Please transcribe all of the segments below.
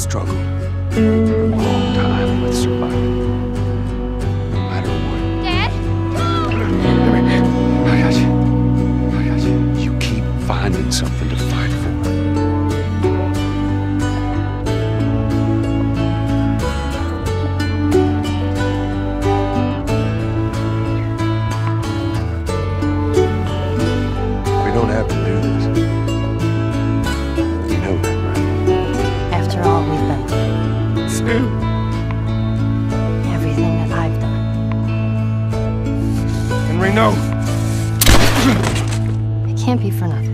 struggle for a long time with survival. No matter what. Dad? You keep finding something to always. Everything that I've done. Henry, no! It can't be for nothing.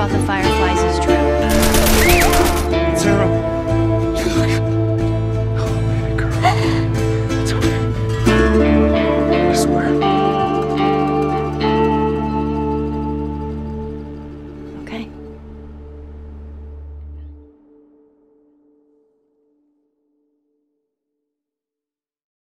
about the fire.